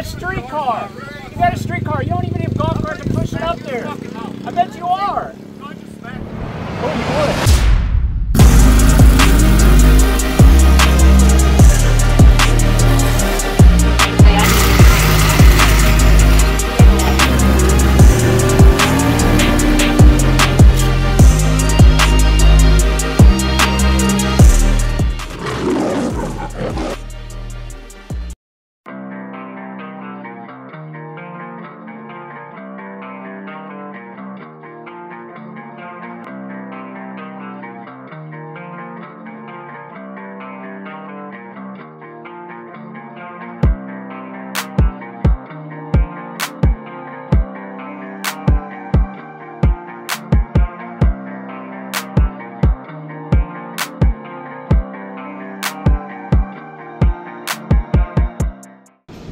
got a street car. You got a street car. You don't even have golf cart to push it up there. I bet you are. Oh, you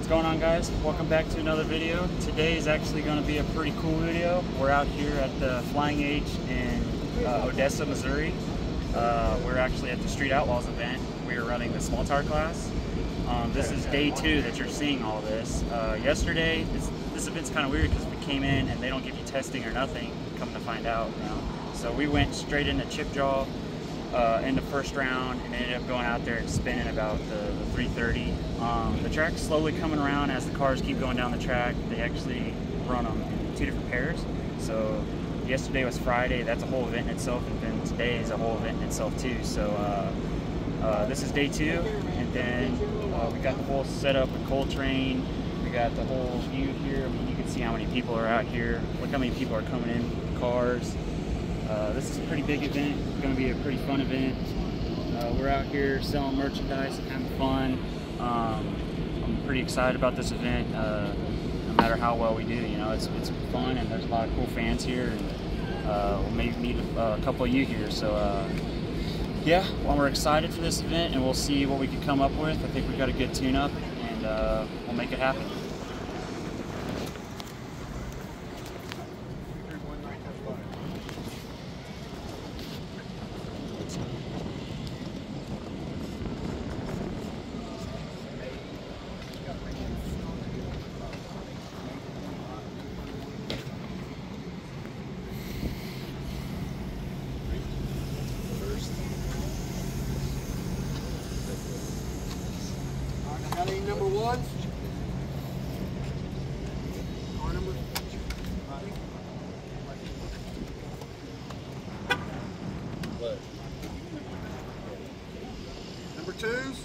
What's going on guys? Welcome back to another video. Today is actually going to be a pretty cool video. We're out here at the Flying H in uh, Odessa, Missouri. Uh, we're actually at the Street Outlaws event. We are running the small tar class. Um, this is day two that you're seeing all this. Uh, yesterday, this, this event's kind of weird because we came in and they don't give you testing or nothing, come to find out. You know? So we went straight into chip jaw uh, in the first round and ended up going out there and spinning about the, the 330. Um, the track's slowly coming around as the cars keep going down the track. They actually run them in two different pairs. So yesterday was Friday, that's a whole event in itself, and then today is a whole event in itself too. So uh, uh, this is day two, and then uh, we got the whole setup with Coal Train. We got the whole view here. I mean, you can see how many people are out here. Look how many people are coming in, cars. Uh, this is a pretty big event. It's going to be a pretty fun event. Uh, we're out here selling merchandise, having fun. Um, I'm pretty excited about this event. Uh, no matter how well we do, you know, it's it's fun and there's a lot of cool fans here, and uh, we'll maybe meet a, a couple of you here. So uh, yeah, well, we're excited for this event, and we'll see what we can come up with. I think we've got a good tune-up, and uh, we'll make it happen. Got any number ones? Our number? Number twos?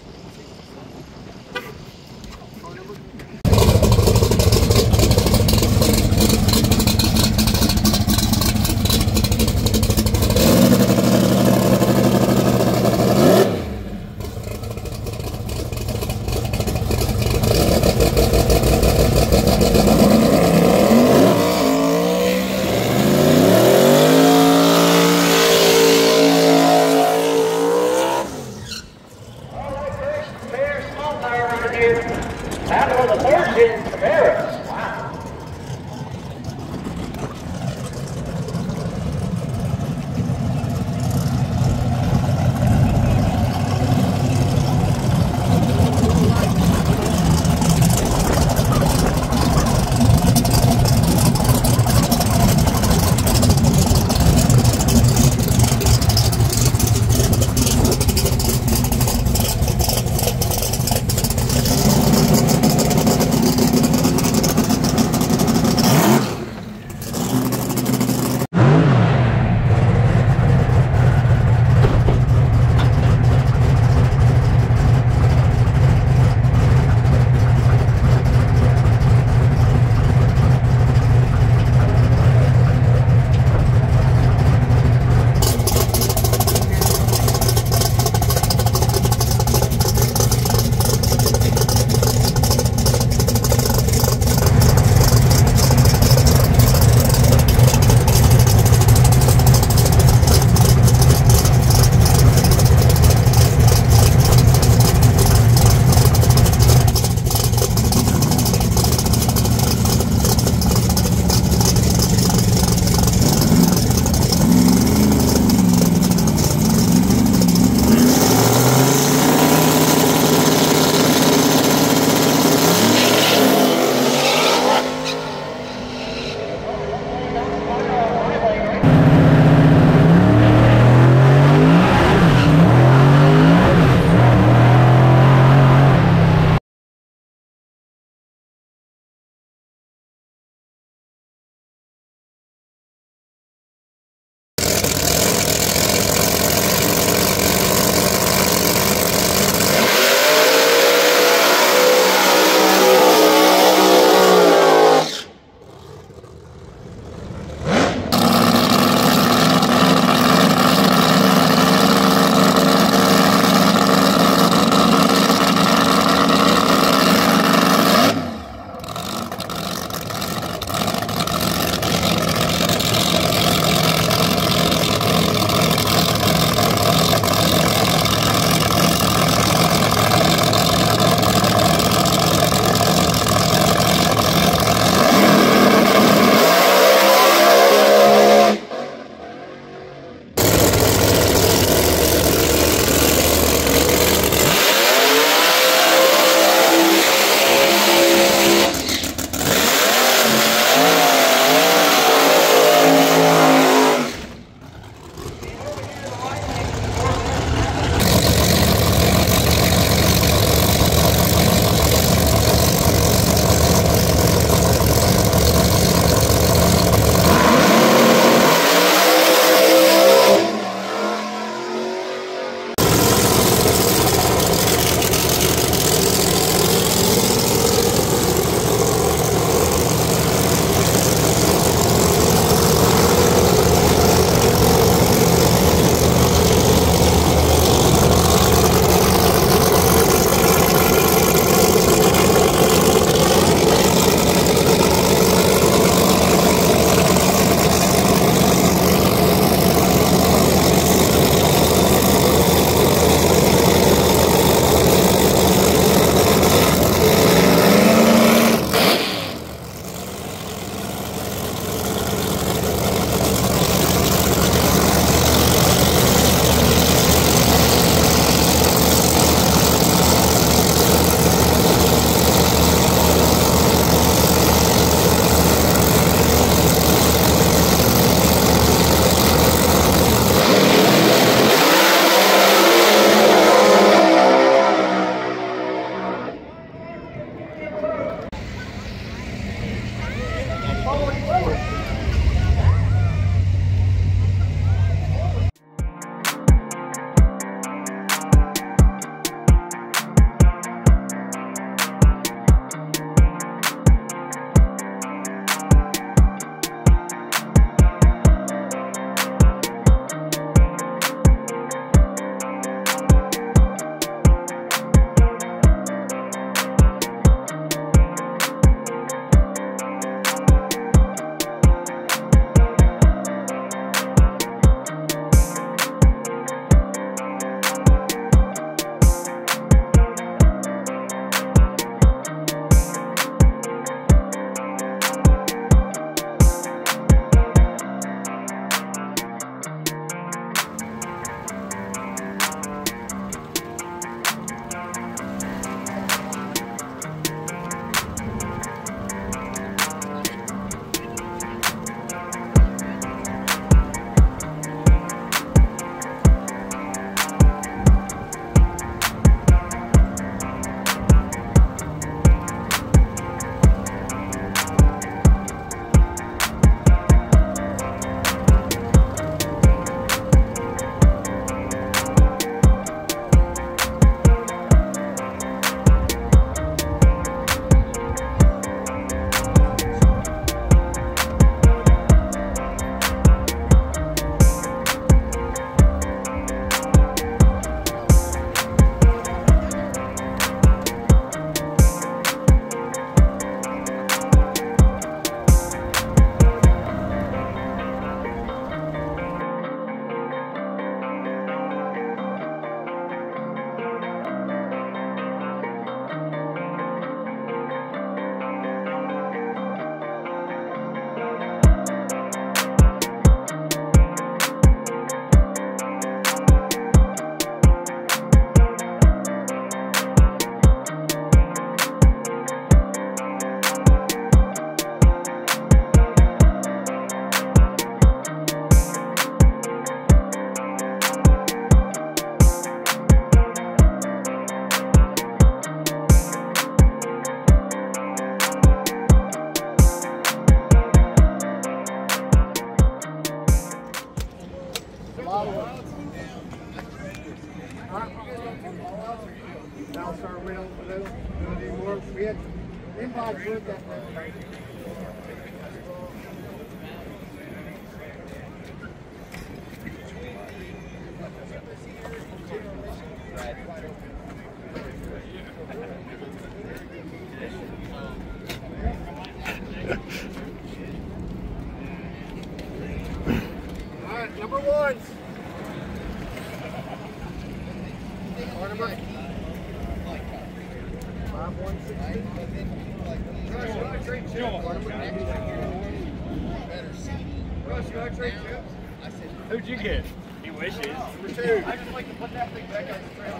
I just like to put that thing back on the trailer.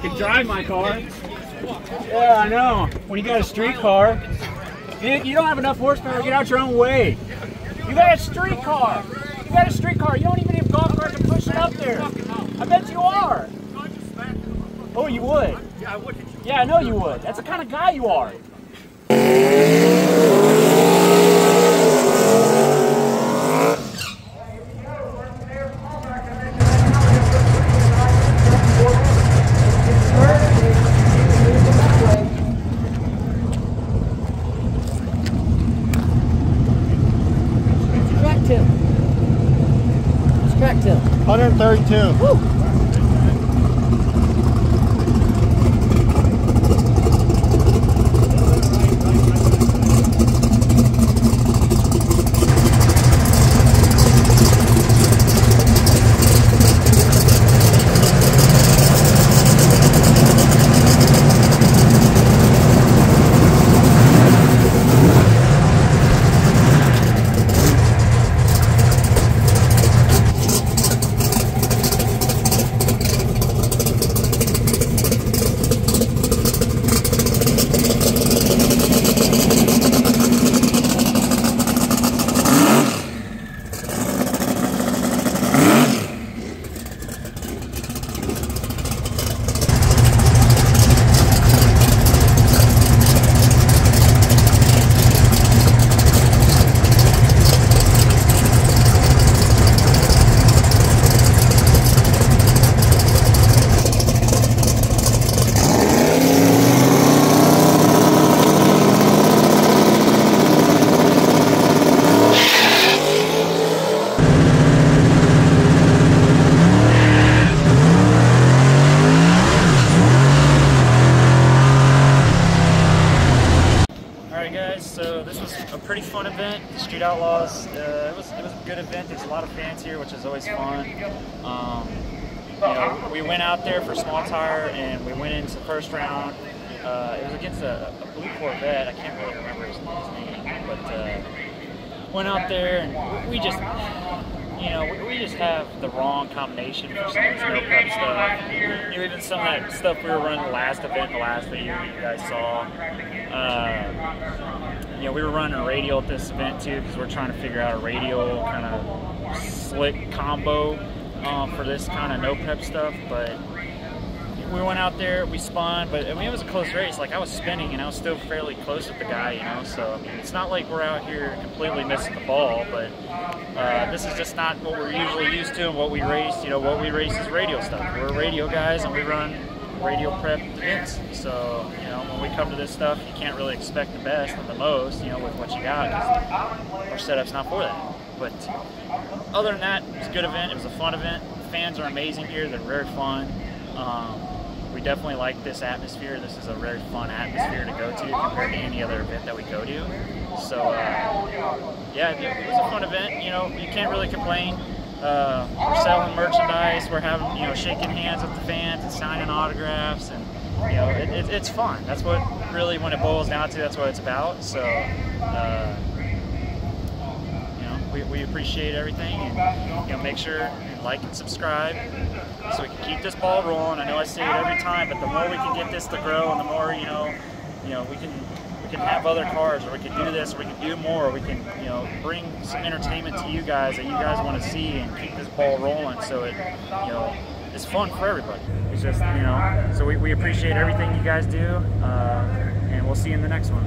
can drive my car. Yeah, I know. When you got a street car, you, you don't have enough horsepower. To get out your own way. You got a street car. You got a street car. You don't even have golf carts to push it up there. I bet you are. Oh, you would. Yeah, I would. Yeah, I know you would. That's the kind of guy you are. Track two. Track two. 132. Alright guys, so this was a pretty fun event, the Street Outlaws. Uh, it was it was a good event. There's a lot of fans here, which is always fun. Um, you know, we went out there for small tire and we went into the first round. Uh, it was against a, a blue Corvette. I can't really remember his, name, but uh, went out there and we just, you know, we, we just have the wrong combination for some no prep stuff. You know, even some of that stuff we were running the last event, the last video you guys saw. Uh, you know, we were running a radial at this event too because we're trying to figure out a radial kind of slick combo um, for this kind of no prep stuff. But we went out there, we spun, but I mean it was a close race. Like I was spinning and I was still fairly close with the guy, you know. So I mean it's not like we're out here completely missing the ball, but uh, this is just not what we're usually used to and what we race. You know, what we race is radial stuff. We're radial guys and we run radial prep events. So you know when we come to this stuff, you can't really expect the best and the most, you know, with what you got. our setup's not for that. But other than that, it was a good event. It was a fun event. fans are amazing here. They're very fun. Um, we definitely like this atmosphere. This is a very fun atmosphere to go to compared to any other event that we go to. So, uh, yeah, it, was a fun event. You know, you can't really complain. Uh, we're selling merchandise. We're having, you know, shaking hands with the fans and signing autographs, and you know, it, it, it's fun. That's what really, when it boils down to, that's what it's about. So, uh, we, appreciate everything, and you know, make sure and like and subscribe so we can keep this ball rolling. I know I say it every time, but the more we can get this to grow, and the more you know, you know, we can we can have other cars, or we can do this, or we can do more. We can you know bring some entertainment to you guys that you guys want to see, and keep this ball rolling so it you know is fun for everybody. It's just you know, so we, we appreciate everything you guys do, uh, and we'll see you in the next one.